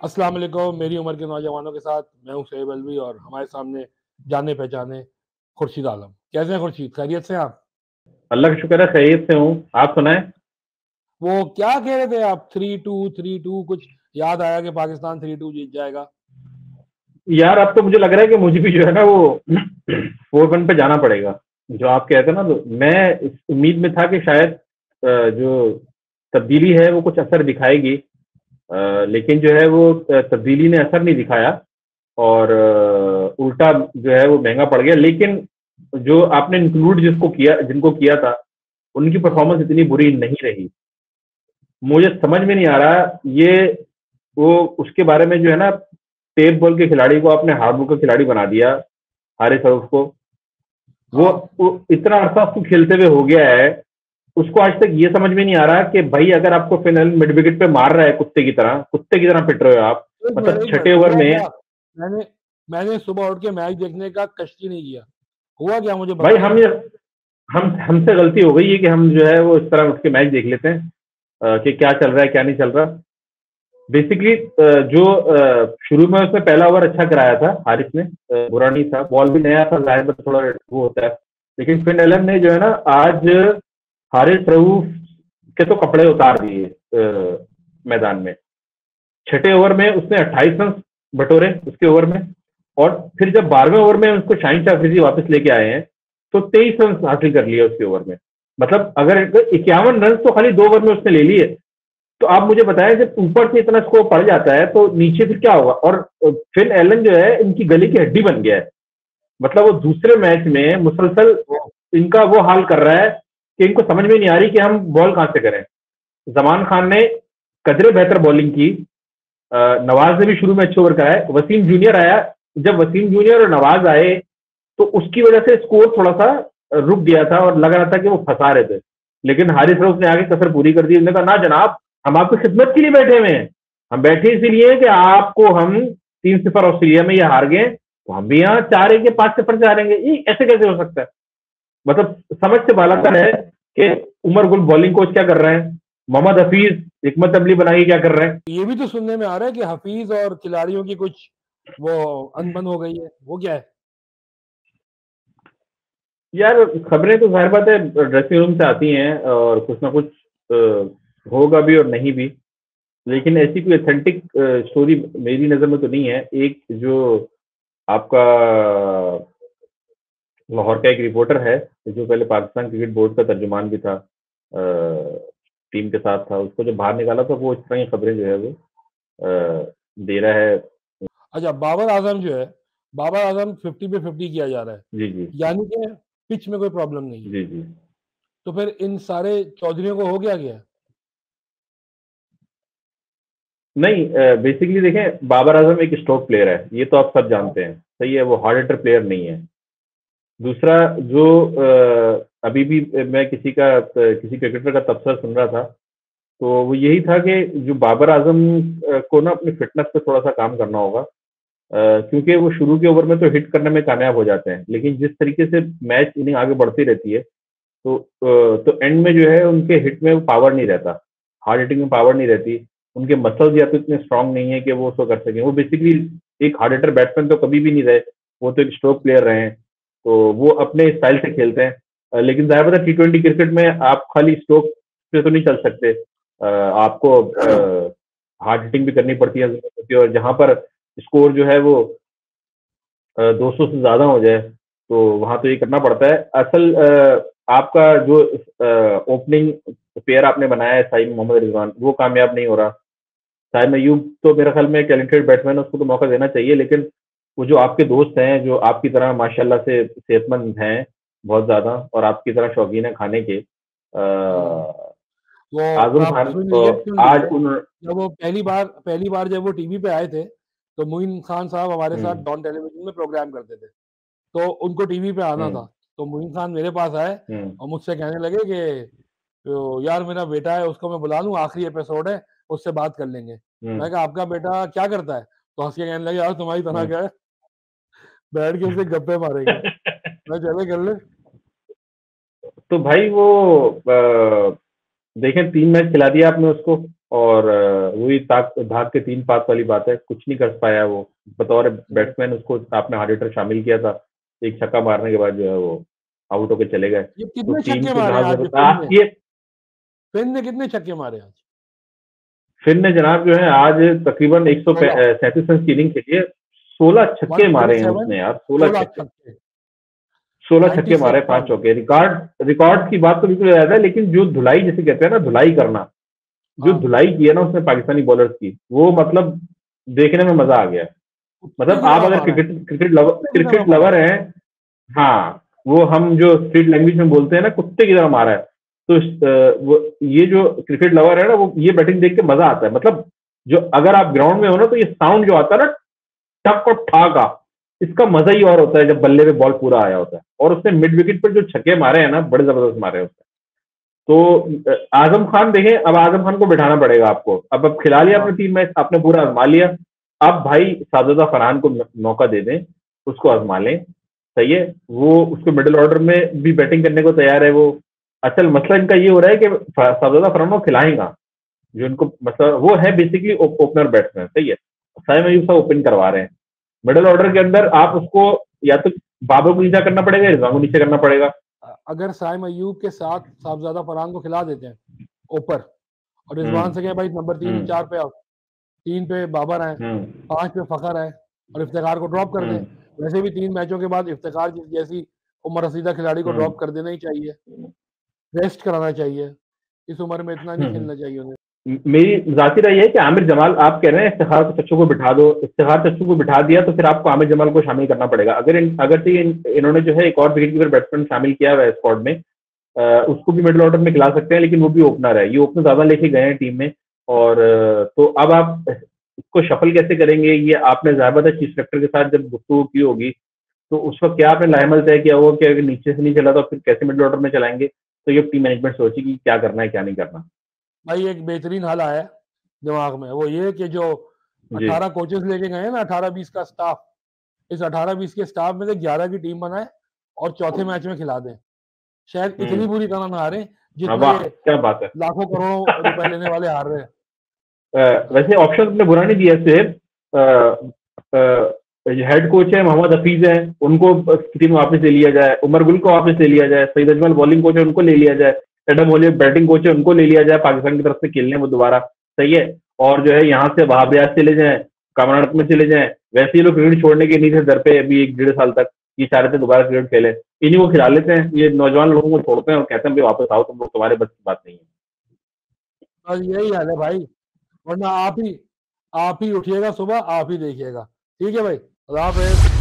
अस्सलाम वालेकुम मेरी उम्र के नौजवानों के साथ मैं हूँ शोएब अलवी और हमारे सामने जाने पहचाने खुर्शीद आलम। कैसे हैं खुर्शीद? खैरियत से आप? अल्लाह का शुक्र है खैरियत से हूँ। आप सुनाए? वो क्या कह रहे थे आप? थ्री टू थ्री टू कुछ याद आया कि पाकिस्तान थ्री टू जीत जाएगा? यार अब तो मुझे लग रहा है कि मुझे भी जो है ना वो फोर वन पे जाना पड़ेगा। जो आप कहते हैं ना तो मैं इस उम्मीद में था कि शायद जो तब्दीली है वो कुछ असर दिखाएगी। लेकिन जो है वो तब्दीली ने असर नहीं दिखाया और उल्टा जो है वो महँगा पड़ गया। लेकिन जो आपने इंक्लूड जिसको किया जिनको किया था उनकी परफॉर्मेंस इतनी बुरी नहीं रही। मुझे समझ में नहीं आ रहा ये वो उसके बारे में जो है ना टेप बॉल के खिलाड़ी को आपने हार्ड बॉल का खिलाड़ी बना दिया हारे सरूफ को। वो, वो इतना अरसा उसको खेलते हुए हो गया है उसको आज तक ये समझ में नहीं आ रहा कि भाई अगर आपको फ़िलहाल मिड विकेट पे मार रहा है कुत्ते की तरह कुत्ते की तरह पिट रहे हो आप मतलब छठे ओवर में मैंने मैंने सुबह उठ के मैच देखने का कष्ट ही नहीं किया। हुआ क्या मुझे भाई हम ये हम हमसे गलती हो गई है कि हम जो है वो इस तरह उठ के मैच देख लेते हैं कि क्या चल रहा है क्या नहीं चल रहा। बेसिकली जो शुरू में उसने पहला ओवर अच्छा कराया था हारिफ ने बुरा नहीं था। बॉल भी नया था ज़ाहिर थोड़ा वो होता है। लेकिन फिन एलन ने जो है ना आज हारिस रऊफ के तो कपड़े उतार दिए मैदान में। छठे ओवर में उसने 28 रन बटोरे उसके ओवर में, और फिर जब बारहवें ओवर में उसको शाहिन शाफरीजी वापस लेके आए हैं तो तेईस रन हासिल कर लिए उसके ओवर में। मतलब अगर इक्यावन रन तो खाली दो ओवर में उसने ले लिए। तो आप मुझे बताएँ, जब ऊपर से इतना स्कोर पड़ जाता है तो नीचे फिर क्या होगा? और फिर एलन जो है, इनकी गली की हड्डी बन गया है। मतलब वो दूसरे मैच में मुसलसल इनका वो हाल कर रहा है कि इनको समझ में नहीं आ रही कि हम बॉल कहाँ से करें। जमान खान ने कदरे बेहतर बॉलिंग की। नवाज़ ने भी शुरू में अच्छे ओवर कराए वसीम जूनियर आया। जब वसीम जूनियर और नवाज़ आए तो उसकी वजह से स्कोर थोड़ा सा रुक गया था और लग रहा था कि वो फंसा रहे थे। लेकिन हारिस रऊफ ने आगे कसर पूरी कर दी। उन्होंने कहा, ना जनाब, हम आपकी खिदमत के लिए बैठे हुए हैं। हम बैठे इसीलिए कि आपको हम तीन सिफर ऑस्ट्रेलिया में ये हार गए तो हम भी यहाँ चार के पाँच सिफर से हारेंगे। ये ऐसे कैसे हो सकता है? मतलब समझ से बालकन है कि उमर गुल बॉलिंग कोच क्या कर रहे हैं? मोहम्मद हफीज हिकमत अमली बनाई क्या कर रहे हैं? ये भी तो सुनने में आ रहा है कि हफीज और खिलाड़ियों की कुछ वो अनबन हो गई है। वो क्या है? यार खबरें तो ज़ाहिर बात है ड्रेसिंग रूम से आती हैं और कुछ ना कुछ होगा भी और नहीं भी। लेकिन ऐसी कोई अथेंटिक स्टोरी मेरी नज़र में तो नहीं है। एक जो आपका लाहौर का एक रिपोर्टर है जो पहले पाकिस्तान क्रिकेट बोर्ड का तर्जुमान भी था टीम के साथ था उसको जब बाहर निकाला था वो इस तरह की खबरें जो है वो दे रहा है। अच्छा बाबर आज़म जो है बाबर आज़म फिफ्टी पे फिफ्टी किया जा रहा है। जी जी। यानी कि पिच में कोई प्रॉब्लम नहीं जी जी। तो फिर इन सारे चौधरीों को हो गया क्या? नहीं बेसिकली देखें बाबर आज़म एक स्ट्रोक प्लेयर है ये तो आप सब जानते हैं। सही है वो हार्ड हिटर प्लेयर नहीं है। दूसरा जो अभी भी मैं किसी का, किसी क्रिकेटर का तबसरा सुन रहा था तो वो यही था कि जो बाबर आज़म को ना अपनी फिटनेस पे थोड़ा सा काम करना होगा क्योंकि वो शुरू के ओवर में तो हिट करने में कामयाब हो जाते हैं, लेकिन जिस तरीके से मैच इनिंग आगे बढ़ती रहती है तो तो एंड में जो है उनके हिट में पावर नहीं रहता हार्ड हिटिंग में पावर नहीं रहती, उनके मसल्स या तो इतने स्ट्रांग नहीं है कि वो उसको कर सकें, वो बेसिकली एक हार्ड हिटर बैट्समैन तो कभी भी नहीं रहे, वो तो एक स्ट्रोक प्लेयर रहे हैं तो वो अपने स्टाइल से खेलते हैं। लेकिन ज़ाहिर बात टी ट्वेंटी क्रिकेट में आप खाली स्ट्रोक पे तो नहीं चल सकते। आपको हार्ड हिटिंग भी करनी पड़ती है और जहाँ पर स्कोर जो है वो 200 से ज़्यादा हो जाए तो वहाँ तो ये करना पड़ता है। असल आपका जो ओपनिंग पेयर आपने बनाया है साइम मोहम्मद रिजवान, वो कामयाब नहीं हो रहा। साइम अयूब तो मेरे ख्याल में टैलेंटेड बैट्समैन है, उसको तो मौका देना चाहिए, लेकिन वो जो आपके दोस्त हैं जो आपकी तरह माशाल्लाह से सेहतमंद हैं बहुत ज़्यादा और आपकी तरह शौकीन है खाने के आज़म खान तो आज उन जब वो पहली बार पहली बार जब वो टीवी पे आए थे तो मोइन खान साहब हमारे साथ डॉन हम्म। टेलीविज़न में प्रोग्राम करते थे। तो उनको टीवी पे आना हम्म। था। तो मोइन खान मेरे पास आए हम्म। और मुझसे कहने लगे कि यार मेरा बेटा है उसको मैं बुला लूँ आखिरी एपिसोड है उससे बात कर लेंगे। मैं कहा आपका बेटा क्या करता है? तो हंस के कहने लगे यार तुम्हारी तरह क्या है? बैठ के उसे गप्पे मारेंगे। मैं चले कर ले। तो भाई वो देखें तीन मैच खिला दिया आपने उसको और वही ताक भाग के तीन पाक वाली बात है कुछ नहीं कर पाया वो। बतौर बैट्समैन उसको आपने हार्ड हिटर शामिल किया था। एक छक्का मारने के बाद जो है वो आउट होकर चले गए। ये कितने तो छक्के मारे आज ये फिन ने कितने छक्के मारे आज? फिन ने जनाब जो है आज तकरीबन एक सौ सैंतीस रन स्टीलिंग के लिए सोलह छक्के मारे हैं उसने यार सोलह छक्के। सोलह छक्के मारे पाँच चौके रिकॉर्ड रिकॉर्ड की बात तो बिल्कुल याद है लेकिन जो धुलाई जैसे कहते हैं ना धुलाई करना जो हाँ। धुलाई की है ना उसने पाकिस्तानी बॉलर्स की वो मतलब देखने में मज़ा आ गया। मतलब आप अगर cricket cricket lover cricket lover हैं। हाँ वो हम जो स्ट्रीट लैंग्वेज में बोलते हैं ना कुत्ते की तरह मारा है। तो वो ये जो क्रिकेट लवर है ना वो ये बैटिंग देख के मज़ा आता है। मतलब जो अगर आप ग्राउंड में हो ना तो ये साउंड जो आता है ना टक और ठा का इसका मज़ा ही और होता है जब बल्ले पे बॉल पूरा आया होता है। और उसने मिड विकेट पर जो छक्के मारे हैं ना, बड़े ज़बरदस्त मारे हैं उसने। तो आज़म खान देखें, अब आज़म खान को बिठाना पड़ेगा आपको। अब अब खिला लिया अपनी टीम में, आपने पूरा आजमा लिया। अब भाई साजुदा फरहान को मौका दे दें, उसको आजमा लें। सही है? वो उसको मिडिल ऑर्डर में भी बैटिंग करने को तैयार है वो। असल मसला इनका ये हो रहा है कि साजुदा फरहान को खिलाएगा। जो इनको मतलब वो है बेसिकली ओपनर बैट्समैन सही है? साइम अयूब साहब ओपन करवा रहे हैं। मिडिल ऑर्डर के अंदर आप उसको या तो बाबर को नीचा करना पड़ेगा को नीचे करना पड़ेगा। अगर साइम अयूब के साथ साहबजादा फरहान को खिला देते हैं ऊपर और रिजवान हम्म। से कहें भाई नंबर तीन हम्म। चार पे आओ तीन पे बाबर आए हम्म। पाँच पे फखर आए और इफ्तार को ड्रॉप कर दें। वैसे भी तीन मैचों के बाद इफ्तार जैसी उम्र रसीदा खिलाड़ी को ड्रॉप कर देना ही चाहिए। रेस्ट कराना चाहिए। इस उम्र में इतना नहीं खेलना चाहिए उन्हें। मेरी जाती राय है कि आमिर जमाल आप कह रहे हैं इफ्तार चच्चू को बिठा दो इफ्तार चच्चू को बिठा दिया तो फिर आपको आमिर जमाल को शामिल करना पड़ेगा। अगर इन, अगर से इन, इन्होंने जो है एक और विकेट कीपर बैट्समैन शामिल किया हुआ है स्क्वाड में आ, उसको भी मिडिल ऑर्डर में खिला सकते हैं लेकिन वो भी ओपनर है। ये ओपनर ज़्यादा लेके गए हैं टीम में और तो अब आप इसको शफल कैसे करेंगे? ये आपने ज़्यादा चीफ सेक्टर के साथ जब गुफ्तु की होगी तो उस वक्त क्या आपने लाइमल तय किया होगा कि अगर नीचे से नहीं चला तो फिर कैसे मिडिल ऑर्डर में चलाएँगे? तो ये टीम मैनेजमेंट सोचेगी क्या करना है क्या नहीं करना। भाई एक बेहतरीन हल आया दिमाग में। वो ये कि जो अठारह कोचेस लेके गए ना अठारह बीस का स्टाफ इस अठारह बीस के स्टाफ में से ग्यारह की टीम बनाए और चौथे मैच में खिला दें। शायद इतनी हम्म। बुरी तरह ना हारे जितने क्या बात है? लाखों करोड़ों रुपए लेने वाले हार रहे हैं। वैसे ऑप्शन अपने बुरा नहीं दिया सिर्फ़ हेड कोच है मोहम्मद हफीज है उनको टीम वापस ले लिया जाए उमर गुल को वापस ले लिया जाए सईद अजमल बॉलिंग कोच है उनको ले लिया जाए। एडम ओलियर बैटिंग कोच है, उनको ले लिया जाए, पाकिस्तान की तरफ़ से खेलने वो दोबारा। सही है? और जो है, यहाँ से वहाबियात चले जाए कामरानक में चले जाए, वैसे ही लोग क्रिकेट छोड़ने के नहीं थे दर पे अभी एक डेढ़ साल तक, ये चाह रहे थे दोबारा क्रिकेट खेले। इन्हीं को खिला लेते हैं, ये नौजवान लोगों को छोड़ते हैं और कहते हैं वापस आओ, तुम लोग, तुम्हारे बस की बात नहीं है। बस यही हाल है भाई, वरना आप ही आप ही उठिएगा सुबह, आप ही देखिएगा। ठीक है भाई, अल्लाह